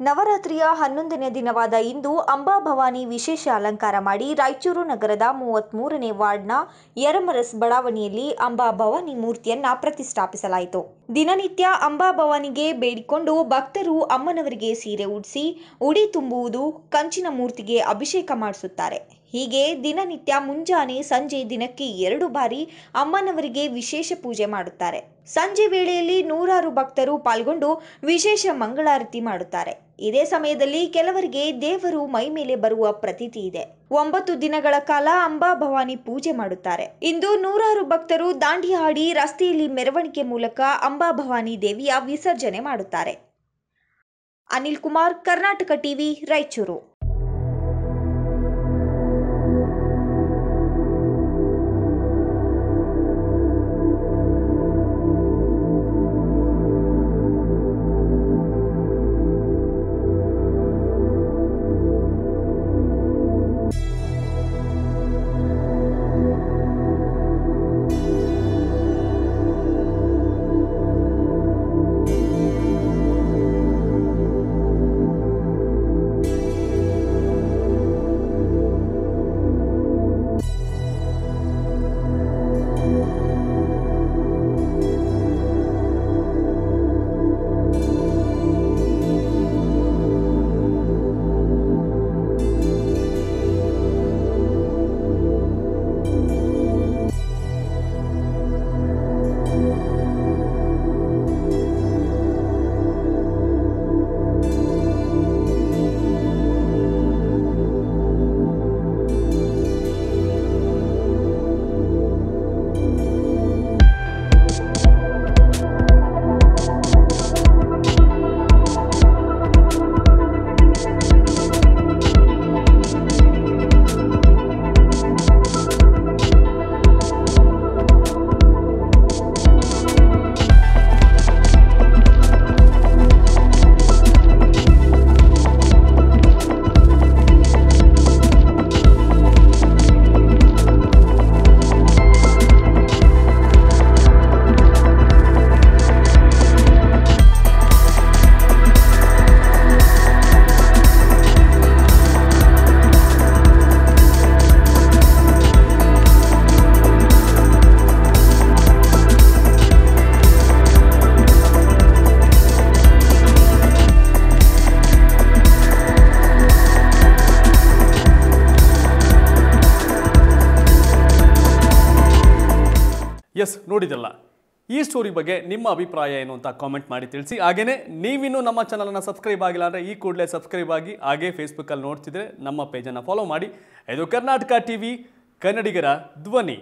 ನವರಾತ್ರಿಯ ಹನ್ನೊಂದನೇ ದಿನವಾದ ಇಂದು ಅಂಬಾಭವಾನಿ ವಿಶೇಷ ಅಲಂಕಾರ ಮಾಡಿ ರಾಯಚೂರು ನಗರದ ಮೂವತ್ತ್ಮೂರನೇ ವಾರ್ಡ್ನ ಯರಮರಸ್ ಬಡಾವಣೆಯಲ್ಲಿ ಅಂಬಾಭವಾನಿ ಮೂರ್ತಿಯನ್ನ ಪ್ರತಿಷ್ಠಾಪಿಸಲಾಯಿತು. ದಿನನಿತ್ಯ ಅಂಬಾಭವಾನಿಗೆ ಬೇಡಿಕೊಂಡು ಭಕ್ತರು ಅಮ್ಮನವರಿಗೆ ಸೀರೆ ಉಡಿಸಿ, ಉಡಿ ತುಂಬುವುದು, ಕಂಚಿನ ಮೂರ್ತಿಗೆ ಅಭಿಷೇಕ ಮಾಡಿಸುತ್ತಾರೆ. ಹೀಗೆ ದಿನನಿತ್ಯ ಮುಂಜಾನೆ ಸಂಜೆ ದಿನಕ್ಕೆ ಎರಡು ಬಾರಿ ಅಮ್ಮನವರಿಗೆ ವಿಶೇಷ ಪೂಜೆ ಮಾಡುತ್ತಾರೆ. ಸಂಜೆ ವೇಳೆಯಲ್ಲಿ ನೂರಾರು ಭಕ್ತರು ಪಾಲ್ಗೊಂಡು ವಿಶೇಷ ಮಂಗಳಾರತಿ ಮಾಡುತ್ತಾರೆ. ಇದೇ ಸಮಯದಲ್ಲಿ ಕೆಲವರಿಗೆ ದೇವರು ಮೈ ಮೇಲೆ ಬರುವ ಪ್ರತೀತಿ ಇದೆ. ಒಂಬತ್ತು ದಿನಗಳ ಕಾಲ ಅಂಬಾ ಭವಾನಿ ಪೂಜೆ ಮಾಡುತ್ತಾರೆ. ಇಂದು ನೂರಾರು ಭಕ್ತರು ದಾಂಡಿ ಹಾಡಿ ರಸ್ತೆಯಲ್ಲಿ ಮೆರವಣಿಗೆ ಮೂಲಕ ಅಂಬಾ ಭವಾನಿ ದೇವಿಯ ವಿಸರ್ಜನೆ ಮಾಡುತ್ತಾರೆ. ಅನಿಲ್ ಕುಮಾರ್, ಕರ್ನಾಟಕ ಟಿವಿ, ರಾಯಚೂರು. ಎಸ್ ನೋಡಿದಲ್ಲ ಈ ಸ್ಟೋರಿ ಬಗ್ಗೆ ನಿಮ್ಮ ಅಭಿಪ್ರಾಯ ಏನು ಅಂತ ಕಾಮೆಂಟ್ ಮಾಡಿ ತಿಳಿಸಿ. ಹಾಗೇನೇ ನೀವಿನ್ನೂ ನಮ್ಮ ಚಾನಲನ್ನು ಸಬ್ಸ್ಕ್ರೈಬ್ ಆಗಿಲ್ಲ ಅಂದರೆ ಈ ಕೂಡಲೇ ಸಬ್ಸ್ಕ್ರೈಬ್ ಆಗಿ ಹಾಗೇ ಫೇಸ್ಬುಕ್ಕಲ್ಲಿ ನೋಡ್ತಿದ್ರೆ ನಮ್ಮ ಪೇಜನ್ನು ಫಾಲೋ ಮಾಡಿ. ಇದು ಕರ್ನಾಟಕ ಟಿ ವಿ ಕನ್ನಡಿಗರ ಧ್ವನಿ.